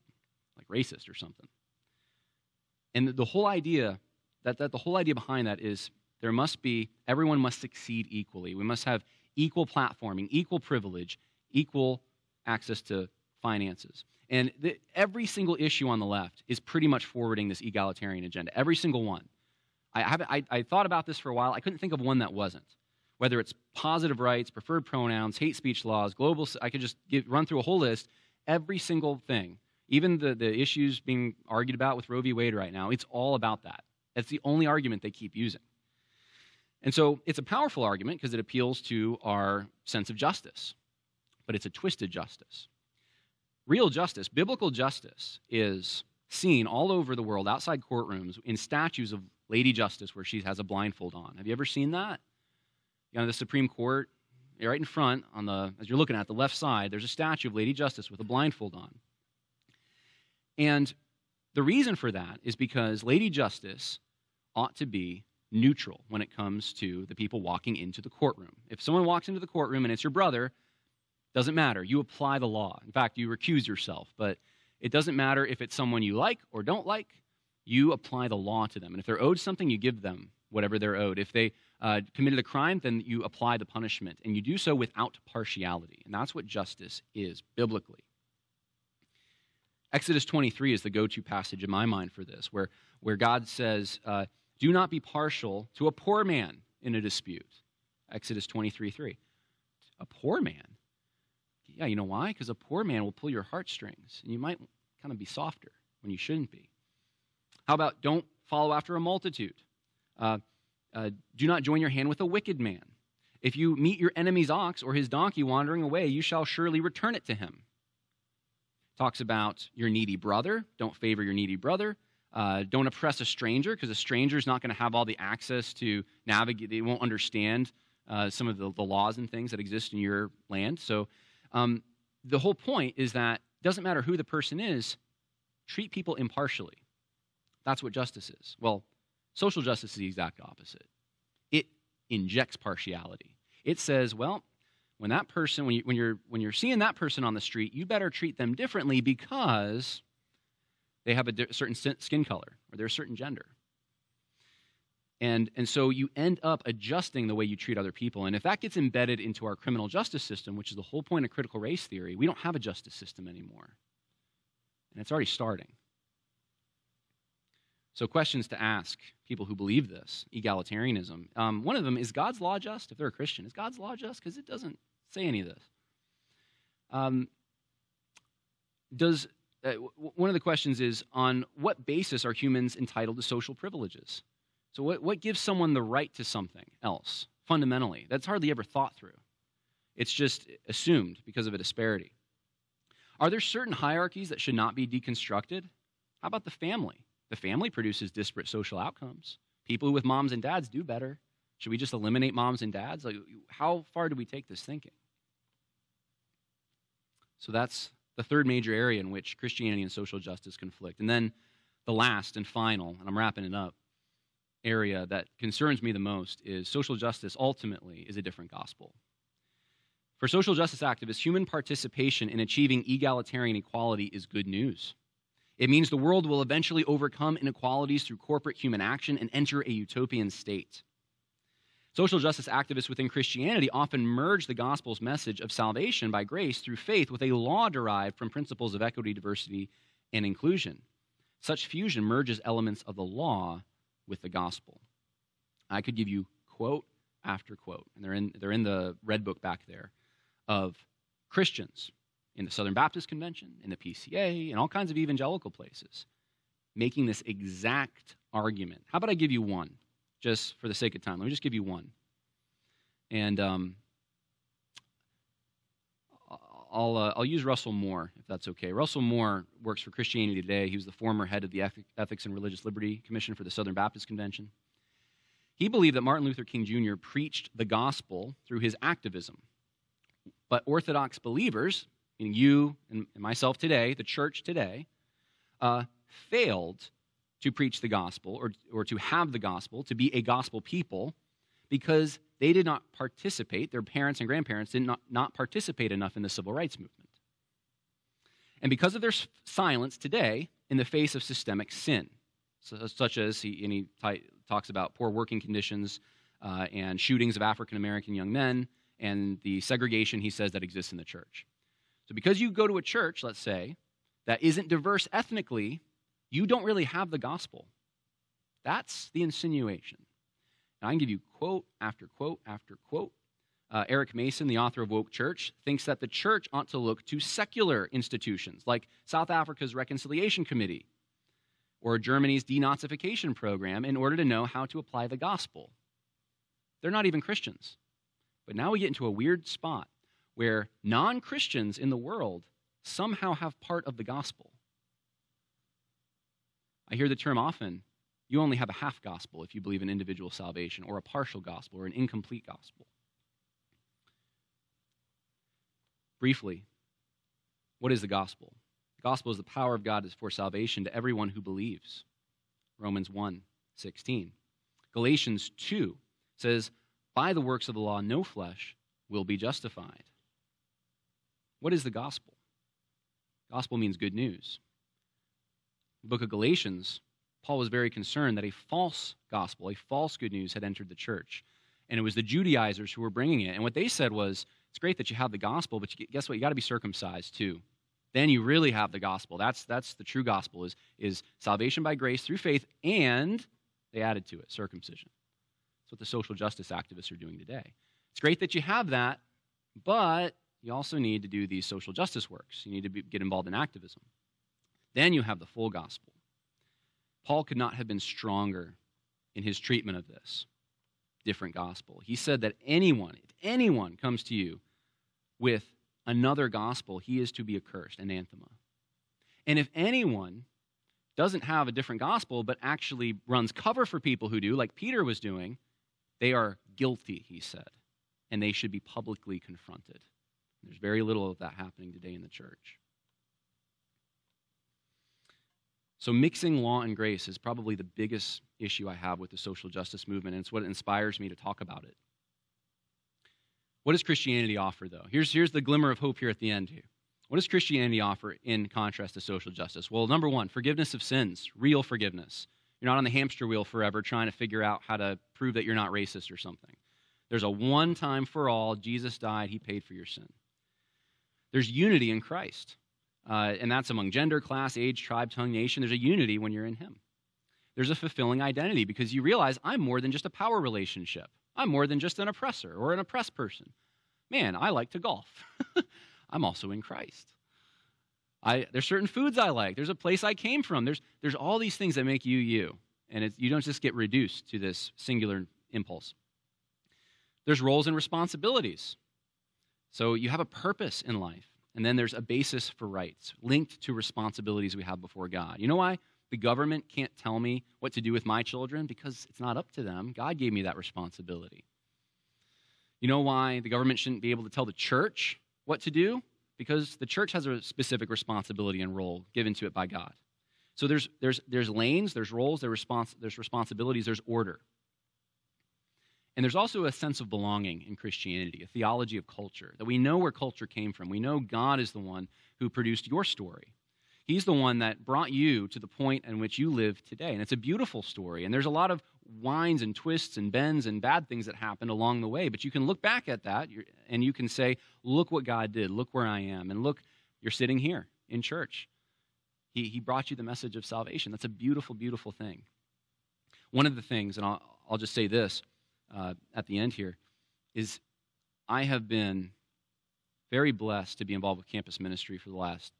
like racist or something. And the whole idea that, that the whole idea behind that is there must be everyone must succeed equally. We must have equal platforming, equal privilege, equal access to finances. And the, every single issue on the left is pretty much forwarding this egalitarian agenda. Every single one. I, have, I, I thought about this for a while. I couldn't think of one that wasn't. Whether it's positive rights, preferred pronouns, hate speech laws, global, I could just run through a whole list. Every single thing, even the, the issues being argued about with Roe v. Wade right now, it's all about that. That's the only argument they keep using. And so it's a powerful argument because it appeals to our sense of justice, but it's a twisted justice. Real justice, biblical justice, is seen all over the world outside courtrooms in statues of Lady Justice where she has a blindfold on. Have you ever seen that? You know, the Supreme Court, right in front, on the as you're looking at the left side, there's a statue of Lady Justice with a blindfold on. And the reason for that is because Lady Justice ought to be neutral when it comes to the people walking into the courtroom. If someone walks into the courtroom and it's your brother, doesn't matter. You apply the law. In fact, you recuse yourself. But it doesn't matter if it's someone you like or don't like. You apply the law to them. And if they're owed something, you give them whatever they're owed. If they uh, committed a crime, then you apply the punishment. And you do so without partiality. And that's what justice is biblically. Exodus 23 is the go to passage in my mind for this, where, where God says, uh, do not be partial to a poor man in a dispute. Exodus 23 3. A poor man? Yeah, you know why? Because a poor man will pull your heartstrings, and you might kind of be softer when you shouldn't be. How about don't follow after a multitude? Uh, uh, do not join your hand with a wicked man. If you meet your enemy's ox or his donkey wandering away, you shall surely return it to him. Talks about your needy brother. Don't favor your needy brother. Uh, don't oppress a stranger because a stranger is not going to have all the access to navigate. They won't understand uh, some of the, the, laws and things that exist in your land. So um, the whole point is that it doesn't matter who the person is, treat people impartially. That's what justice is. Well, social justice is the exact opposite. It injects partiality. It says, well, when that person, when, you, when, you're, when you're seeing that person on the street, you better treat them differently because they have a di- certain skin color or they're a certain gender. And, and so you end up adjusting the way you treat other people. And if that gets embedded into our criminal justice system, which is the whole point of critical race theory, we don't have a justice system anymore. And it's already starting. So, questions to ask people who believe this egalitarianism. Um, one of them is God's law just? If they're a Christian, is God's law just? Because it doesn't say any of this. Um, does uh, one of the questions is on what basis are humans entitled to social privileges? So, what, what gives someone the right to something else fundamentally? That's hardly ever thought through. It's just assumed because of a disparity. Are there certain hierarchies that should not be deconstructed? How about the family? The family produces disparate social outcomes. People with moms and dads do better. Should we just eliminate moms and dads? Like, how far do we take this thinking? So that's the third major area in which Christianity and social justice conflict. And then the last and final, and I'm wrapping it up, area that concerns me the most is social justice ultimately is a different gospel. For social justice activists, human participation in achieving egalitarian equality is good news. It means the world will eventually overcome inequalities through corporate human action and enter a utopian state. Social justice activists within Christianity often merge the gospel's message of salvation by grace through faith with a law derived from principles of equity, diversity, and inclusion. Such fusion merges elements of the law with the gospel. I could give you quote after quote, and they're in, they're in the red book back there, of Christians in the Southern Baptist Convention, in the PCA, in all kinds of evangelical places, making this exact argument. How about I give you one, just for the sake of time? Let me just give you one. And um, I'll, uh, I'll use Russell Moore, if that's okay. Russell Moore works for Christianity Today. He was the former head of the Ethics and Religious Liberty Commission for the Southern Baptist Convention. He believed that Martin Luther King Jr. preached the gospel through his activism. But Orthodox believers, meaning you and myself today, the church today, uh, failed to preach the gospel or, or to have the gospel, to be a gospel people, because they did not participate, their parents and grandparents did not, not participate enough in the civil rights movement. And because of their silence today in the face of systemic sin, so, such as he, and he t- talks about poor working conditions uh, and shootings of African American young men and the segregation he says that exists in the church. So, because you go to a church, let's say, that isn't diverse ethnically, you don't really have the gospel. That's the insinuation. And I can give you quote after quote after quote. Uh, Eric Mason, the author of Woke Church, thinks that the church ought to look to secular institutions like South Africa's Reconciliation Committee or Germany's denazification program in order to know how to apply the gospel. They're not even Christians. But now we get into a weird spot where non Christians in the world somehow have part of the gospel. I hear the term often you only have a half gospel if you believe in individual salvation, or a partial gospel, or an incomplete gospel. Briefly, what is the gospel? The gospel is the power of God is for salvation to everyone who believes. Romans 1 16. Galatians 2 says, By the works of the law, no flesh will be justified. What is the gospel? Gospel means good news. Book of Galatians, Paul was very concerned that a false gospel, a false good news, had entered the church. And it was the Judaizers who were bringing it. And what they said was, it's great that you have the gospel, but guess what? You got to be circumcised too. Then you really have the gospel. That's, that's the true gospel is, is salvation by grace through faith, and they added to it circumcision. That's what the social justice activists are doing today. It's great that you have that, but you also need to do these social justice works. You need to be, get involved in activism. Then you have the full gospel. Paul could not have been stronger in his treatment of this different gospel. He said that anyone, if anyone comes to you with another gospel, he is to be accursed, anathema. And if anyone doesn't have a different gospel, but actually runs cover for people who do, like Peter was doing, they are guilty, he said, and they should be publicly confronted. There's very little of that happening today in the church. So, mixing law and grace is probably the biggest issue I have with the social justice movement, and it's what inspires me to talk about it. What does Christianity offer, though? Here's, here's the glimmer of hope here at the end. Here. What does Christianity offer in contrast to social justice? Well, number one, forgiveness of sins, real forgiveness. You're not on the hamster wheel forever trying to figure out how to prove that you're not racist or something. There's a one time for all. Jesus died, He paid for your sin. There's unity in Christ, uh, and that's among gender, class, age, tribe, tongue, nation. There's a unity when you're in Him. There's a fulfilling identity because you realize I'm more than just a power relationship. I'm more than just an oppressor or an oppressed person. Man, I like to golf. I'm also in Christ. I, there's certain foods I like. There's a place I came from. There's, there's all these things that make you you. And you don't just get reduced to this singular impulse. There's roles and responsibilities. So you have a purpose in life, and then there's a basis for rights linked to responsibilities we have before God. You know why the government can't tell me what to do with my children? Because it's not up to them. God gave me that responsibility. You know why the government shouldn't be able to tell the church what to do? Because the church has a specific responsibility and role given to it by God. So there's, there's, there's lanes, there's roles, there's, respons- there's responsibilities, there's order. And there's also a sense of belonging in Christianity, a theology of culture, that we know where culture came from. We know God is the one who produced your story. He's the one that brought you to the point in which you live today. And it's a beautiful story. And there's a lot of winds and twists and bends and bad things that happened along the way. But you can look back at that and you can say, look what God did. Look where I am. And look, you're sitting here in church. He, he brought you the message of salvation. That's a beautiful, beautiful thing. One of the things, and I'll, I'll just say this uh, at the end here, is I have been very blessed to be involved with campus ministry for the last,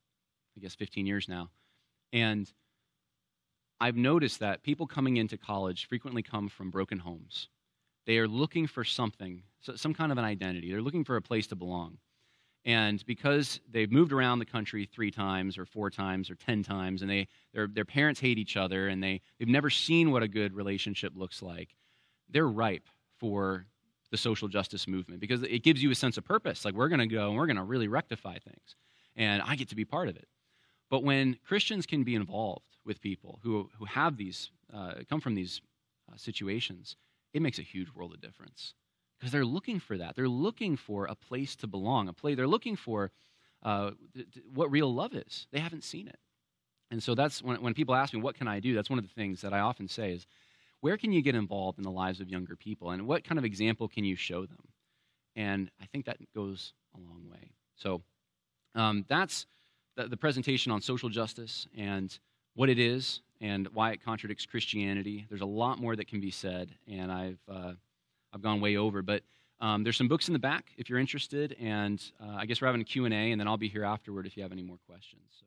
I guess, 15 years now. And I've noticed that people coming into college frequently come from broken homes. They are looking for something, some kind of an identity. They're looking for a place to belong. And because they've moved around the country three times or four times or ten times, and they, their, their parents hate each other, and they, they've never seen what a good relationship looks like, they're ripe for the social justice movement because it gives you a sense of purpose. Like, we're going to go and we're going to really rectify things. And I get to be part of it. But when Christians can be involved with people who, who have these, uh, come from these uh, situations, it makes a huge world of difference because they're looking for that. They're looking for a place to belong, a place. They're looking for uh, th- th- what real love is. They haven't seen it. And so that's when, when people ask me, what can I do? That's one of the things that I often say is, where can you get involved in the lives of younger people? And what kind of example can you show them? And I think that goes a long way. So um, that's the, the presentation on social justice and what it is and why it contradicts Christianity. There's a lot more that can be said, and I've uh, I've gone way over, but um, there's some books in the back if you're interested, and uh, I guess we're having a Q and A, and then I'll be here afterward if you have any more questions. So.